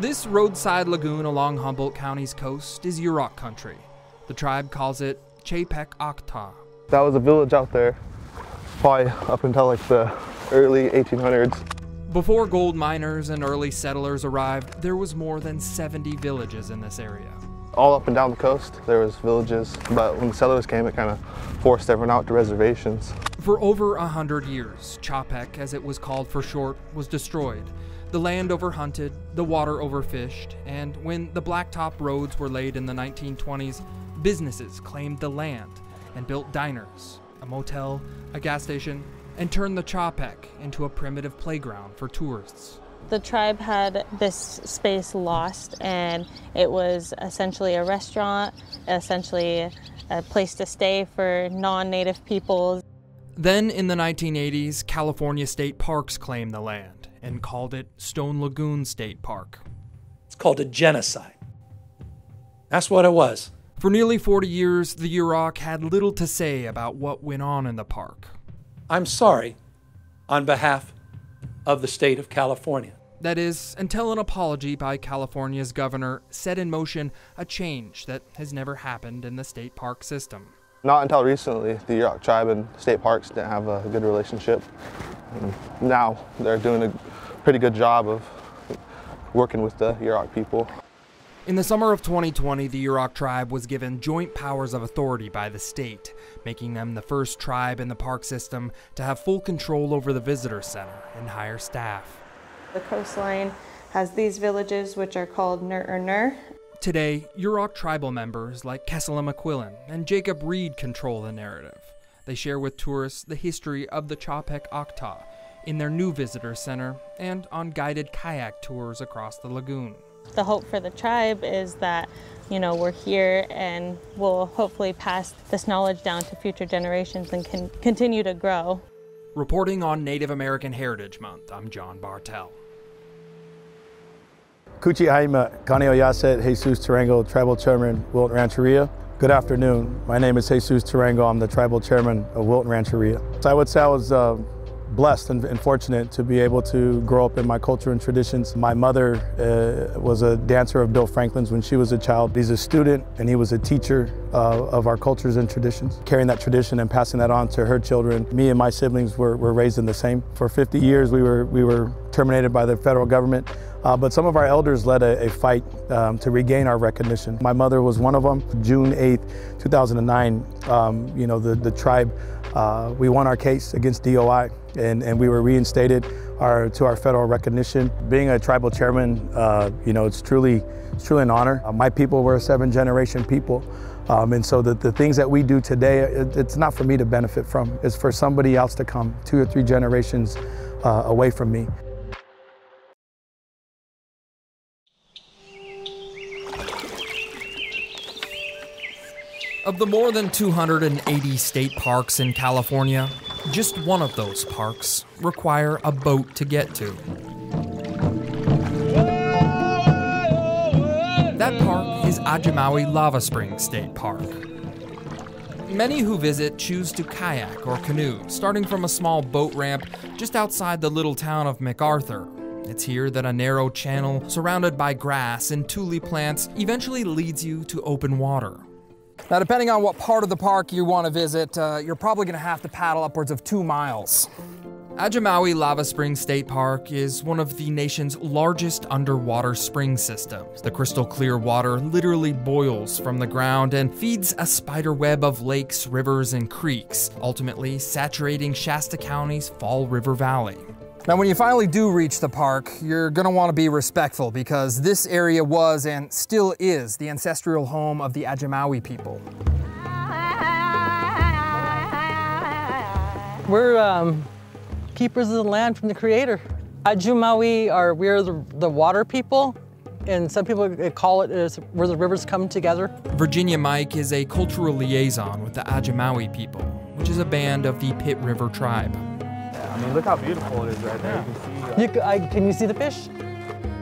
This roadside lagoon along Humboldt County's coast is Yurok country. The tribe calls it Chapek Akta. That was a village out there, probably up until like the early 1800s. Before gold miners and early settlers arrived, there was more than 70 villages in this area. All up and down the coast, there was villages, but when the settlers came, it kind of forced everyone out to reservations. For over a hundred years, Chapek, as it was called for short, was destroyed. The land overhunted, the water overfished, and when the blacktop roads were laid in the 1920s, businesses claimed the land and built diners, a motel, a gas station, and turned the Chapek into a primitive playground for tourists. The tribe had this space lost, and it was essentially a restaurant, essentially a place to stay for non native peoples. Then in the 1980s, California State Parks claimed the land and called it Stone Lagoon State Park. It's called a genocide. That's what it was. For nearly 40 years, the Yurok had little to say about what went on in the park. I'm sorry on behalf of the state of California. That is, until an apology by California's governor set in motion a change that has never happened in the state park system. Not until recently, the Yurok tribe and state parks didn't have a good relationship. And now they're doing a pretty good job of working with the Yurok people. In the summer of 2020, the Yurok tribe was given joint powers of authority by the state, making them the first tribe in the park system to have full control over the visitor center and hire staff. The coastline has these villages, which are called Nur Nur. Today, Yurok tribal members like Kessela McQuillan and Jacob Reed control the narrative. They share with tourists the history of the Chapek Akta in their new visitor center and on guided kayak tours across the lagoon. The hope for the tribe is that, you know, we're here and we'll hopefully pass this knowledge down to future generations and can continue to grow. Reporting on Native American Heritage Month, I'm John Bartell. Kuchi Haima, Kaneo Yaset, Jesus Tarango, Tribal Chairman, Wilton Rancheria. Good afternoon. My name is Jesus Tarango. I'm the Tribal Chairman of Wilton Rancheria. So I would say I was uh, blessed and, and, fortunate to be able to grow up in my culture and traditions. My mother uh, was a dancer of Bill Franklin's when she was a child. He's a student and he was a teacher uh, of our cultures and traditions. Carrying that tradition and passing that on to her children. Me and my siblings were, were raised in the same. For 50 years we were, we were terminated by the federal government. Uh, but some of our elders led a, a fight um, to regain our recognition. My mother was one of them. June 8th, 2009, um, you know, the, the tribe, uh, we won our case against DOI and, and we were reinstated our, to our federal recognition. Being a tribal chairman, uh, you know, it's truly, it's truly an honor. Uh, my people were a seven generation people. Um, and so the, the things that we do today, it, it's not for me to benefit from. It's for somebody else to come, two or three generations uh, away from me. Of the more than 280 state parks in California, just one of those parks require a boat to get to. That park is Ahjumawi Lava Springs State Park. Many who visit choose to kayak or canoe, starting from a small boat ramp just outside the little town of MacArthur, It's here that a narrow channel surrounded by grass and tule plants eventually leads you to open water. Now, depending on what part of the park you want to visit, uh, you're probably going to have to paddle upwards of two miles. Ahjumawi Lava Springs State Park is one of the nation's largest underwater spring systems. The crystal clear water literally boils from the ground and feeds a spider web of lakes, rivers, and creeks, ultimately saturating Shasta County's Fall River Valley. Now, when you finally do reach the park, you're gonna wanna be respectful because this area was and still is the ancestral home of the Ajumawi people. We're um, keepers of the land from the creator. Ajumawi are, we're the, the water people, and some people call it as where the rivers come together. Virginia Mike is a cultural liaison with the Ajumawi people, which is a band of the Pit River tribe. I mean, look how beautiful it is right there. You can see. Uh, you, I, can you see the fish?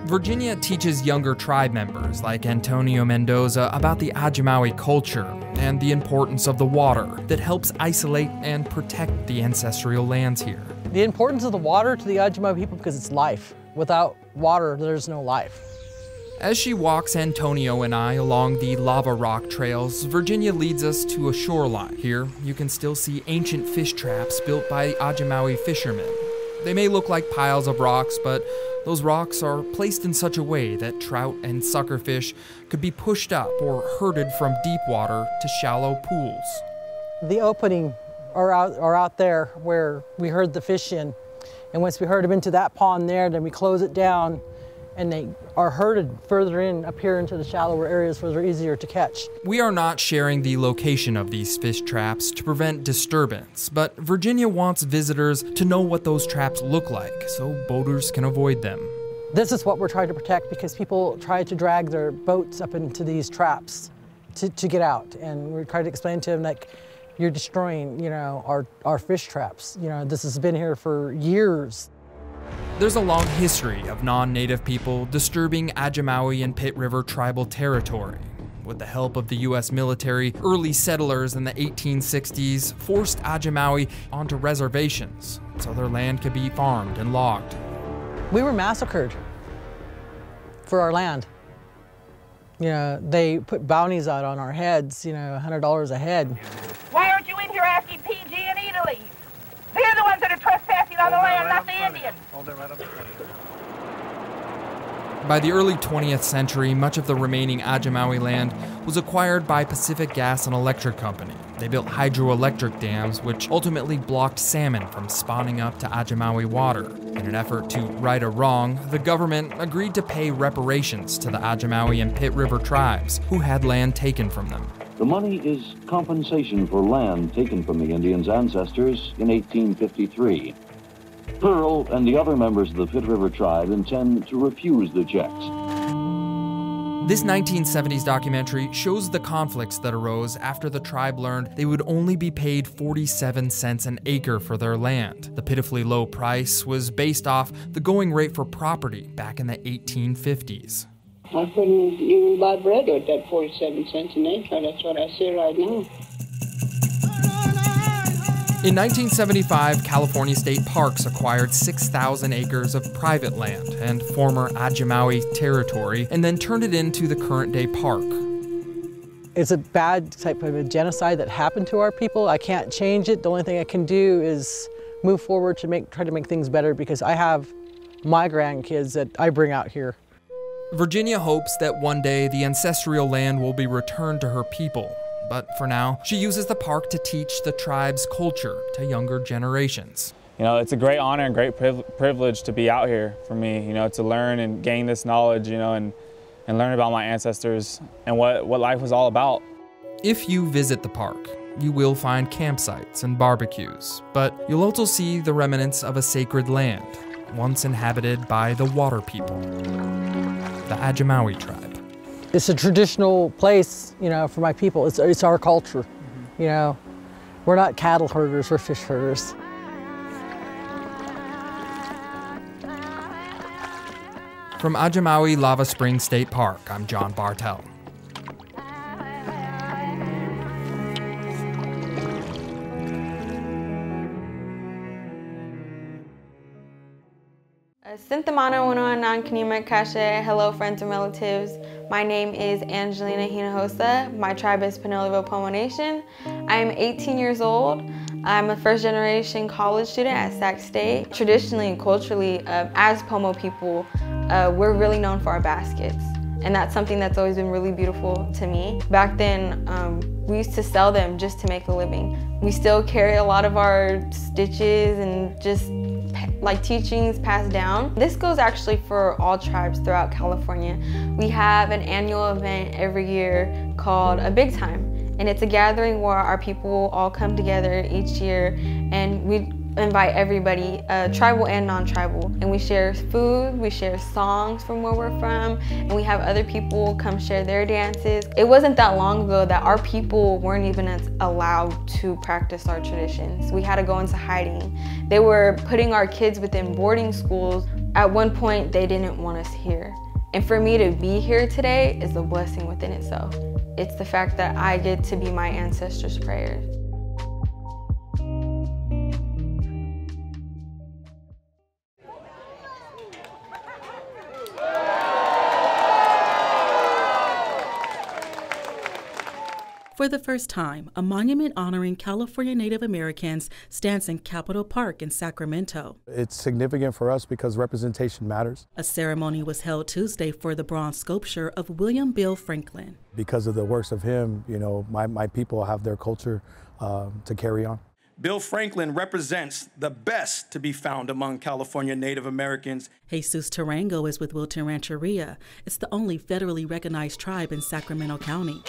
Virginia teaches younger tribe members like Antonio Mendoza about the Ajumawi culture and the importance of the water that helps isolate and protect the ancestral lands here. The importance of the water to the Ajumawi people because it's life. Without water, there's no life. As she walks Antonio and I along the lava rock trails, Virginia leads us to a shoreline. Here, you can still see ancient fish traps built by Ajumawi fishermen. They may look like piles of rocks, but those rocks are placed in such a way that trout and suckerfish could be pushed up or herded from deep water to shallow pools. The opening are out, are out there where we herd the fish in. And once we herd them into that pond there, then we close it down and they are herded further in up here into the shallower areas where they're easier to catch. We are not sharing the location of these fish traps to prevent disturbance, but Virginia wants visitors to know what those traps look like so boaters can avoid them. This is what we're trying to protect because people try to drag their boats up into these traps to, to get out. And we're trying to explain to them like, you're destroying, you know, our, our fish traps. You know, this has been here for years. There's a long history of non-native people disturbing Ajumawi and Pit River tribal territory. With the help of the US military, early settlers in the 1860s forced Ajumawi onto reservations so their land could be farmed and logged. We were massacred for our land. You know, they put bounties out on our heads, you know, $100 a head. Why aren't you in here asking PG and E to leave? They're the ones that are on the land, not the Indians. By the early 20th century, much of the remaining Ajumawi land was acquired by Pacific Gas and Electric Company. They built hydroelectric dams, which ultimately blocked salmon from spawning up to Ajumawi water. In an effort to right a wrong, the government agreed to pay reparations to the Ajumawi and Pit River tribes, who had land taken from them. The money is compensation for land taken from the Indians' ancestors in 1853. Pearl and the other members of the Pit River tribe intend to refuse the checks. This 1970s documentary shows the conflicts that arose after the tribe learned they would only be paid 47 cents an acre for their land. The pitifully low price was based off the going rate for property back in the 1850s. I couldn't even buy bread at that 47 cents an acre. That's what I see right now. In 1975, California State Parks acquired 6,000 acres of private land and former Ajumawi territory and then turned it into the current day park. It's a bad type of a genocide that happened to our people. I can't change it. The only thing I can do is move forward to make, try to make things better because I have my grandkids that I bring out here. Virginia hopes that one day the ancestral land will be returned to her people but for now, she uses the park to teach the tribe's culture to younger generations. You know, it's a great honor and great priv privilege to be out here for me, you know, to learn and gain this knowledge, you know, and, and learn about my ancestors and what, what life was all about. If you visit the park, you will find campsites and barbecues, but you'll also see the remnants of a sacred land, once inhabited by the water people, the Ajumawi tribe it's a traditional place, you know, for my people. It's, it's our culture, mm-hmm. you know. We're not cattle herders, we're fish herders. From Ahjumawi Lava Spring State Park, I'm John Bartell. Sinthamana Wananan Kanima Kashe, hello friends and relatives. My name is Angelina Hinojosa. My tribe is Pinole Pomo Nation. I am 18 years old. I'm a first generation college student at Sac State. Traditionally and culturally, uh, as Pomo people, uh, we're really known for our baskets. And that's something that's always been really beautiful to me. Back then, um, we used to sell them just to make a living. We still carry a lot of our stitches and just like teachings passed down. This goes actually for all tribes throughout California. We have an annual event every year called a Big Time. And it's a gathering where our people all come together each year and we invite everybody, uh, tribal and non-tribal, and we share food, we share songs from where we're from, and we have other people come share their dances. It wasn't that long ago that our people weren't even allowed to practice our traditions. We had to go into hiding. They were putting our kids within boarding schools. At one point, they didn't want us here. And for me to be here today is a blessing within itself. It's the fact that I get to be my ancestors' prayers. For the first time, a monument honoring California Native Americans stands in Capitol Park in Sacramento. It's significant for us because representation matters. A ceremony was held Tuesday for the bronze sculpture of William Bill Franklin. Because of the works of him, you know, my, my people have their culture uh, to carry on. Bill Franklin represents the best to be found among California Native Americans. Jesus Tarango is with Wilton Rancheria. It's the only federally recognized tribe in Sacramento County.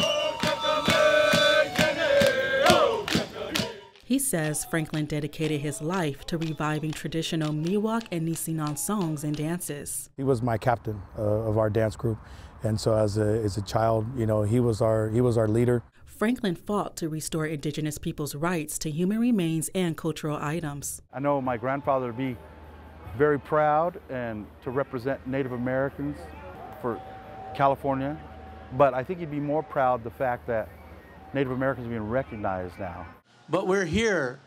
He says Franklin dedicated his life to reviving traditional Miwok and Nisenan songs and dances. He was my captain uh, of our dance group, and so as a, as a child, you know, he was our he was our leader. Franklin fought to restore indigenous people's rights to human remains and cultural items. I know my grandfather would be very proud and to represent Native Americans for California, but I think he'd be more proud the fact that Native Americans are being recognized now. But we're here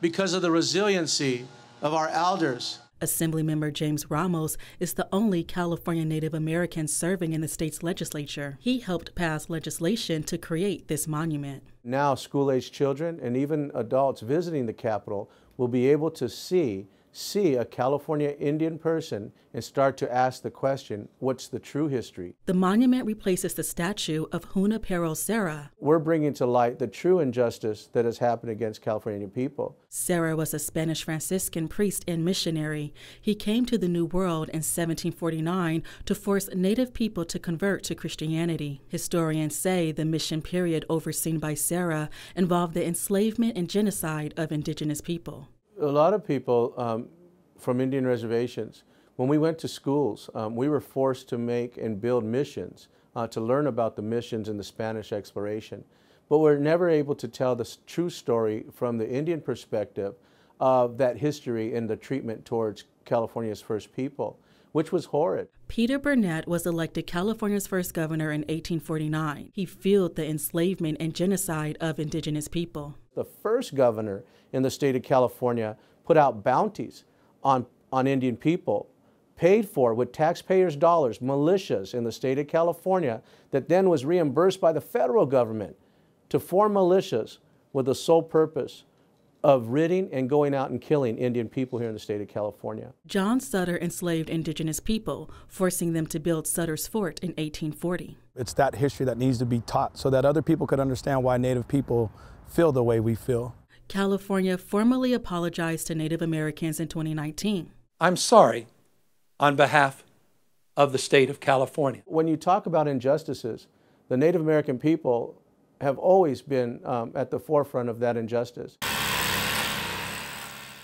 because of the resiliency of our elders. Assemblymember James Ramos is the only California Native American serving in the state's legislature. He helped pass legislation to create this monument. Now, school age children and even adults visiting the Capitol will be able to see see a California Indian person and start to ask the question, what's the true history? The monument replaces the statue of Junipero Serra. We're bringing to light the true injustice that has happened against California people. Serra was a Spanish Franciscan priest and missionary. He came to the New World in 1749 to force native people to convert to Christianity. Historians say the mission period overseen by Serra involved the enslavement and genocide of indigenous people a lot of people um, from Indian reservations, when we went to schools, um, we were forced to make and build missions uh, to learn about the missions and the Spanish exploration. But we're never able to tell the true story from the Indian perspective of that history and the treatment towards California's first people, which was horrid. Peter Burnett was elected California's first governor in 1849. He fueled the enslavement and genocide of indigenous people. The first governor in the state of California put out bounties on, on Indian people, paid for with taxpayers' dollars, militias in the state of California that then was reimbursed by the federal government to form militias with the sole purpose of ridding and going out and killing Indian people here in the state of California. John Sutter enslaved indigenous people, forcing them to build Sutter's Fort in 1840. It's that history that needs to be taught so that other people could understand why Native people feel the way we feel. California formally apologized to Native Americans in 2019. I'm sorry on behalf of the state of California. When you talk about injustices, the Native American people have always been um, at the forefront of that injustice.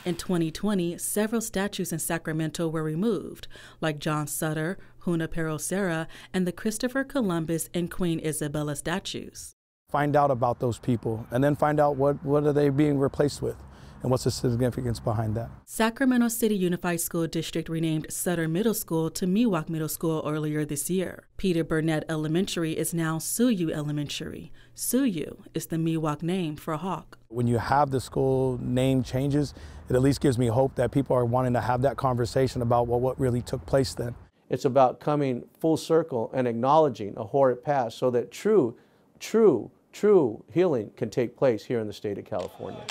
In 2020, several statues in Sacramento were removed, like John Sutter, Junipero Serra, and the Christopher Columbus and Queen Isabella statues find out about those people, and then find out what, what are they being replaced with and what's the significance behind that. Sacramento City Unified School District renamed Sutter Middle School to Miwok Middle School earlier this year. Peter Burnett Elementary is now Suyu Elementary. Suyu is the Miwok name for a hawk. When you have the school name changes, it at least gives me hope that people are wanting to have that conversation about what, what really took place then. It's about coming full circle and acknowledging a horrid past so that true, true true healing can take place here in the state of California.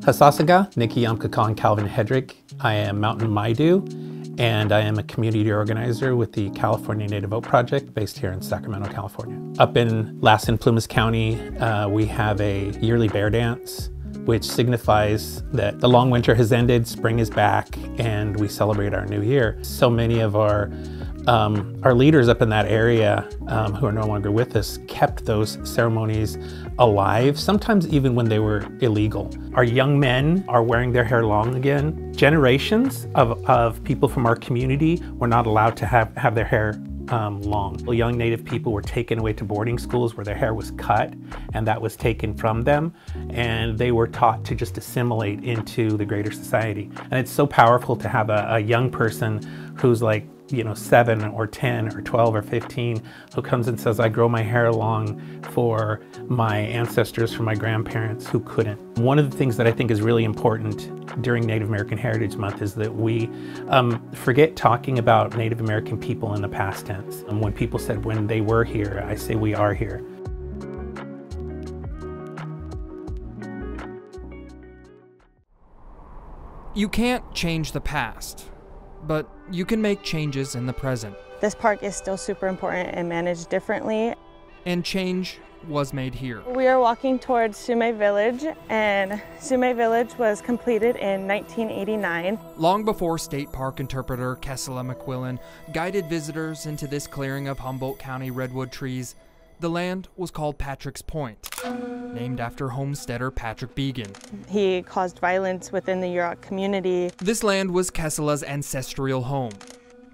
Hasasaga, Nikki Yamkaka Calvin Hedrick. I am Mountain Maidu, and I am a community organizer with the California Native Vote Project based here in Sacramento, California. Up in Lassen, Plumas County, uh, we have a yearly bear dance which signifies that the long winter has ended, spring is back, and we celebrate our new year. So many of our um, our leaders up in that area um, who are no longer with us kept those ceremonies alive, sometimes even when they were illegal. Our young men are wearing their hair long again. Generations of, of people from our community were not allowed to have, have their hair um, long. Young Native people were taken away to boarding schools where their hair was cut and that was taken from them, and they were taught to just assimilate into the greater society. And it's so powerful to have a, a young person who's like you know, seven or 10 or 12 or 15 who comes and says, I grow my hair long for my ancestors, for my grandparents who couldn't. One of the things that I think is really important during Native American Heritage Month is that we um, forget talking about Native American people in the past tense. And when people said when they were here, I say we are here. You can't change the past, but you can make changes in the present. This park is still super important and managed differently. And change was made here. We are walking towards Sumeg Village, and Sumeg Village was completed in 1989. Long before state park interpreter Kessela McQuillan guided visitors into this clearing of Humboldt County redwood trees, the land was called Patrick's Point, named after homesteader Patrick Beegan. He caused violence within the Yurok community. This land was Kessela's ancestral home,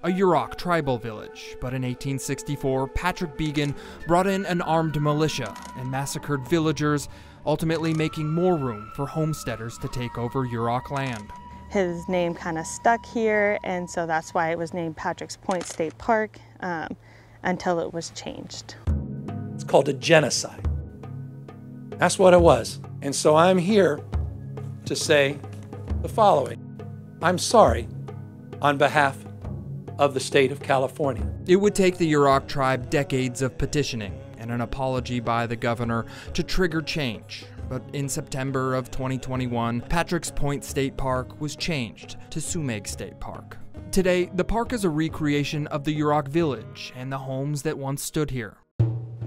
a Yurok tribal village, but in 1864, Patrick Beegan brought in an armed militia and massacred villagers, ultimately making more room for homesteaders to take over Yurok land. His name kind of stuck here, and so that's why it was named Patrick's Point State Park um, until it was changed. Called a genocide. That's what it was. And so I'm here to say the following I'm sorry on behalf of the state of California. It would take the Yurok tribe decades of petitioning and an apology by the governor to trigger change. But in September of 2021, Patrick's Point State Park was changed to Sumeg State Park. Today, the park is a recreation of the Yurok village and the homes that once stood here.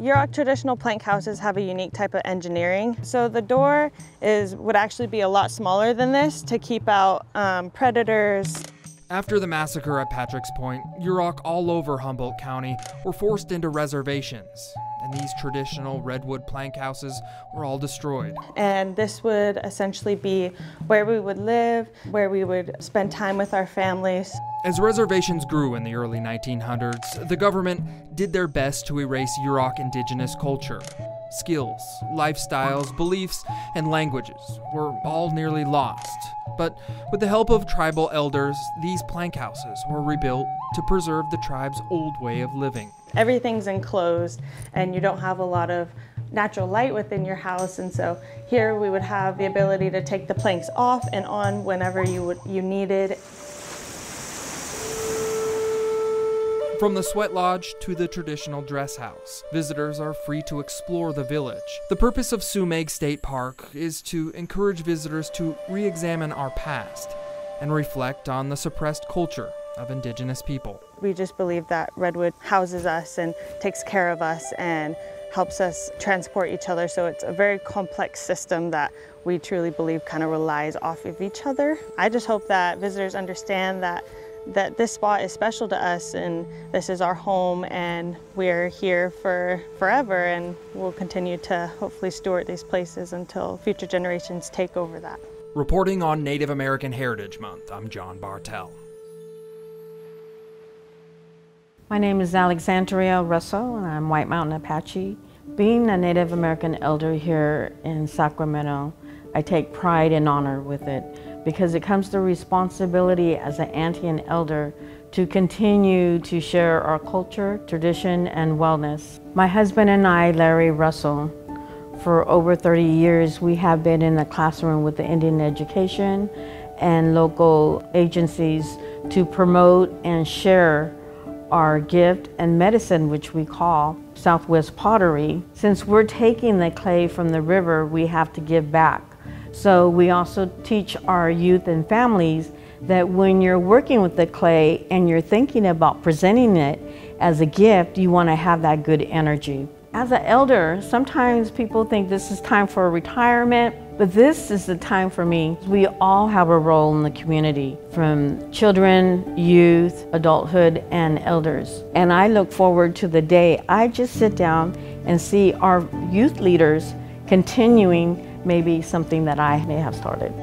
Yurok traditional plank houses have a unique type of engineering. So the door is would actually be a lot smaller than this to keep out um, predators. After the massacre at Patrick's Point, Yurok all over Humboldt County were forced into reservations, and these traditional redwood plank houses were all destroyed. And this would essentially be where we would live, where we would spend time with our families. As reservations grew in the early 1900s, the government did their best to erase Yurok indigenous culture. Skills, lifestyles, beliefs, and languages were all nearly lost. But with the help of tribal elders, these plank houses were rebuilt to preserve the tribe's old way of living. Everything's enclosed, and you don't have a lot of natural light within your house and so here we would have the ability to take the planks off and on whenever you would you needed From the sweat lodge to the traditional dress house, visitors are free to explore the village. The purpose of Sumeg State Park is to encourage visitors to re examine our past and reflect on the suppressed culture of indigenous people. We just believe that Redwood houses us and takes care of us and helps us transport each other. So it's a very complex system that we truly believe kind of relies off of each other. I just hope that visitors understand that that this spot is special to us and this is our home and we're here for forever and we'll continue to hopefully steward these places until future generations take over that. Reporting on Native American Heritage Month, I'm John Bartell. My name is Alexandria Russell and I'm White Mountain Apache. Being a Native American elder here in Sacramento, I take pride and honor with it because it comes the responsibility as an auntie and elder to continue to share our culture, tradition, and wellness. My husband and I, Larry Russell, for over 30 years, we have been in the classroom with the Indian education and local agencies to promote and share our gift and medicine, which we call Southwest Pottery. Since we're taking the clay from the river, we have to give back. So we also teach our youth and families that when you're working with the clay and you're thinking about presenting it as a gift, you want to have that good energy. As an elder, sometimes people think this is time for retirement, but this is the time for me. We all have a role in the community, from children, youth, adulthood, and elders. And I look forward to the day I just sit down and see our youth leaders continuing maybe something that I may have started.